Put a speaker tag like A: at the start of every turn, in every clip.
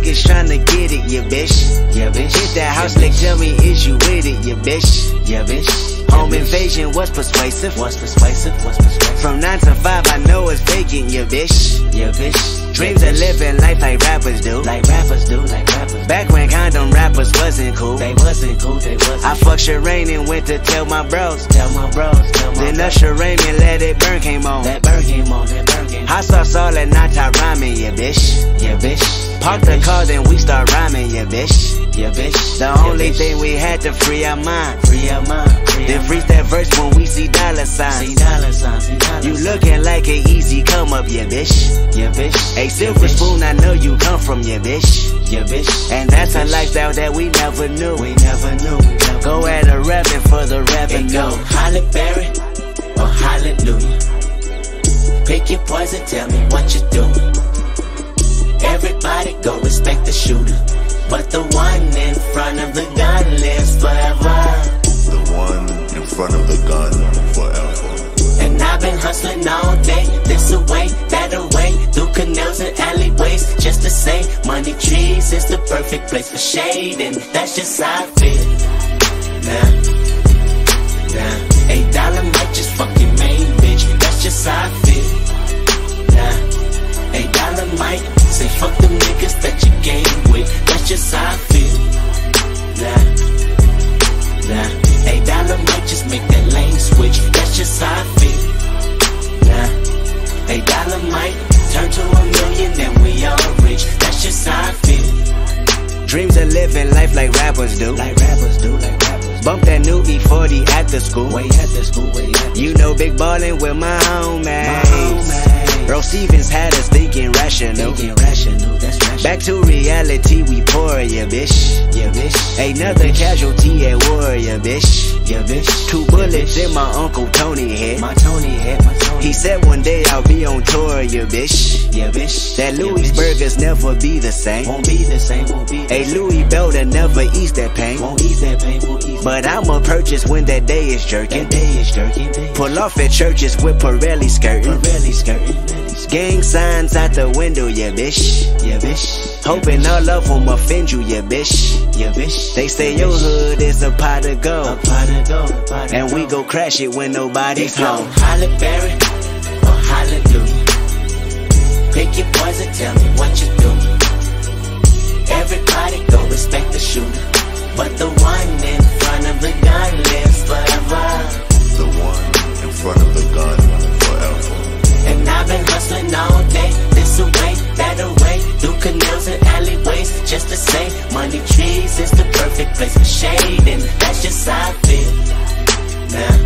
A: just tryna get it, yeah, bitch.
B: Yeah, bitch.
A: Hit that house, like, tell me, is you with it, yeah, bitch.
B: Yeah, bitch.
A: Home invasion was persuasive.
B: What's persuasive? What's persuasive?
A: From 9 to 5, I know it's vacant, yeah, bitch.
B: Yeah, bitch.
A: Dreams of living life like rappers do.
B: Like rappers do, like wrappers.
A: Back when condom rappers wasn't cool.
B: They wasn't cool, they wasn't.
A: I fucked Sherane and went to tell my bros.
B: Tell my bros, tell my
A: Then. Usher Raymond let it burn came on.
B: That burn came on, that bird came on.
A: Hot sauce all that not rhyming, yeah, bitch.
B: Yeah, bitch.
A: Park
B: yeah,
A: the
B: bitch.
A: car, then we start rhyming, yeah, bitch.
B: Yeah, bitch.
A: The
B: yeah,
A: only
B: bitch.
A: thing we had to free our mind.
B: Free your mind. Free
A: Then freeze that verse when we see dollar
B: See
A: signs.
B: dollar signs, see dollar
A: You looking like an easy come up, yeah, bitch.
B: Yeah, bitch.
A: A
B: yeah,
A: silver
B: bitch.
A: spoon, I know you come from, yeah, bitch.
B: Yeah, bitch.
A: And that's
B: yeah,
A: a lifestyle that we never knew.
B: We never knew. We never
A: Go at a revenue for the
B: It
A: revenue.
B: go Halle Berry or Hallelujah. Pick your poison, tell me what you doing. Everybody go respect the shooter. But the one in front of the gun lives forever.
C: The one in front of the gun forever.
B: And I've been hustling all day, this away, that away, through canals and alleyways, just to say, money trees is the perfect place for shade, and that's just how I feel. Nah, nah, eight dollar might just fuck
A: living life like rappers do.
B: Like rappers do, like rappers.
A: Bump that new E40 after school.
B: Way at the school, way at the
A: You know big ballin' with my homies.
B: homies.
A: Earl Stevens had us thinking rational.
B: Thinking rational, that's rational.
A: Back to reality, we pour ya, bitch.
B: yeah, bitch.
A: Another casualty at war, ya, bitch.
B: Yeah, bitch.
A: Two
B: Yeah,
A: bullets
B: bitch.
A: in my Uncle Tony head.
B: My Tony head, my Tony.
A: He said one day I'll be on tour, ya, bitch.
B: yeah, bitch.
A: That
B: Yeah,
A: Louis
B: bitch.
A: burgers never be the same.
B: won't be the same, won't be the same.
A: Louis Belder never ease that pain.
B: Won't ease that pain, won't ease
A: But I'ma purchase when that day is jerking.
B: that day is jerking.
A: Pull off at churches with Pirelli skirting.
B: Really skirting,
A: Gang signs out the window, yeah, bitch.
B: Yeah, bitch.
A: Hoping all of them offend you, yeah, bitch.
B: Yeah, bitch.
A: They say your hood is a pot of gold.
B: pot of gold, a pot of
A: And we go crash it when nobody's home.
B: Halle Berry or Hallelujah. Pick your poison, tell me what you do. Everybody go respect the shooter. But the say, money trees is the perfect place for shade, and that's just how I feel. Nah,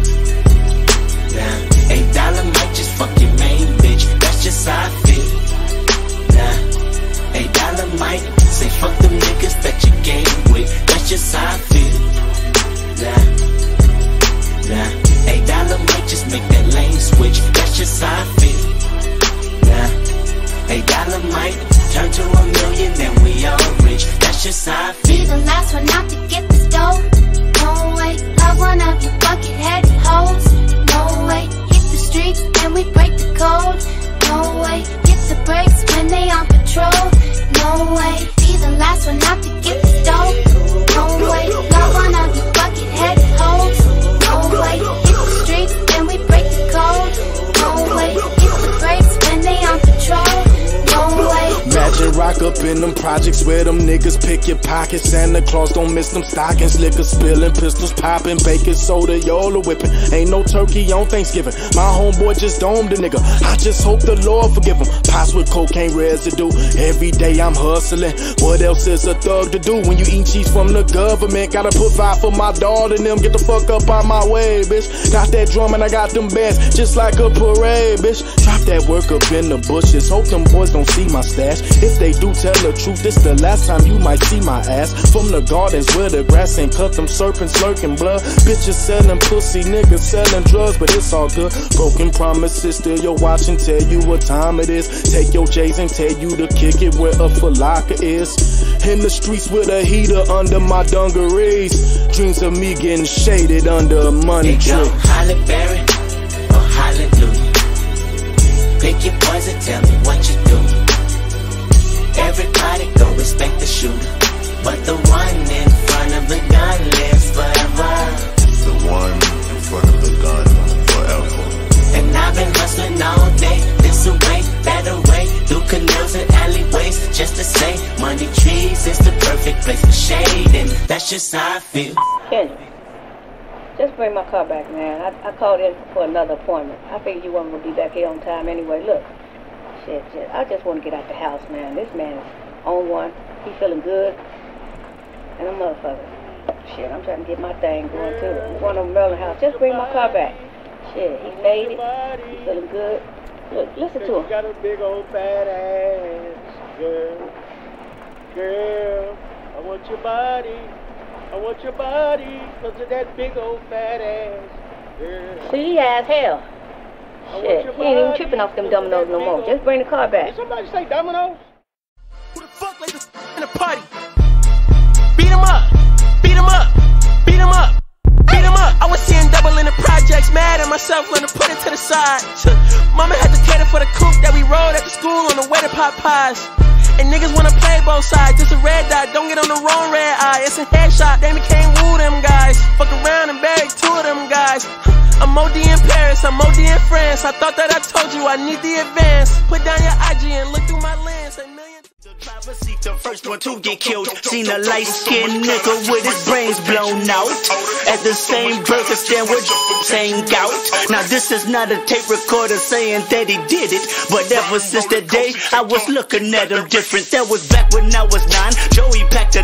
B: nah, eight dollar might just fuck your main bitch, that's just how I feel. Nah, eight dollar might say fuck them niggas that you game with, that's just how I feel. Nah, nah, eight dollar might just make that lane switch, that's just how I feel. Nah, eight dollar might turn to a million and
D: up in them projects where them niggas pick your pockets. Santa Claus don't miss them stockings. Liquor spilling, pistols popping, baking soda, y'all whipping. Ain't no turkey on Thanksgiving. My homeboy just domed a nigga. I just hope the Lord forgive him. Pots with cocaine residue. Every day I'm hustling. What else is a thug to do when you eat cheese from the government? Gotta five for my daughter and them. Get the fuck up out my way, bitch. Got that drum and I got them bands just like a parade, bitch. Drop that work up in the bushes. Hope them boys don't see my stash. If they do tell the truth, this the last time you might see my ass. From the gardens where the grass ain't cut, them serpents lurking blood. Bitches selling pussy, niggas selling drugs, but it's all good. Broken promises, still your watch and tell you what time it is. Take your J's and tell you to kick it where a Foot Locker is. In the streets with a heater under my dungarees. Dreams of me getting shaded under a money tree.
B: Halle Berry
E: just how I feel.
F: Kendrick, just bring my car back, man. I, I called in for another appointment. I figured you weren't gonna be back here on time anyway. Look, shit, shit. I just want to get out the house, man. This man is on one. He feeling good, and a motherfucker. Shit, I'm trying to get my thing going too. I'm going to Maryland house. Just bring my car back. Shit, he made it. He feeling good. Look, listen to
G: You
F: him.
G: got a big old fat ass, girl. Girl, I want your body. I want your body because of that big old fat ass, girl.
F: See, he has hell. Shit, he ain't even tripping off them dominoes no more. Just bring the car back.
G: Did somebody say dominoes?
H: Who the fuck let this in a party? Beat him up, beat him up, beat him up, beat him up. I was seeing double in the projects, mad at myself, learn to put it to the side. Popeyes. And niggas wanna play both sides, just a red dot, don't get on the wrong red eye. It's a headshot, they can't woo them guys. Fuck around and bag two of them guys. I'm OD in Paris, I'm OD in France. I thought that I told you I need the advance. Put down your IG and look through my lens. A million
B: The first one to get killed. Seen a light skinned nigga with his brains blown out. At the same burger stand with same gout. Now this is not a tape recorder saying that he did it. But ever since that day, I was looking at him different. That was back when I was nine. Joey packed a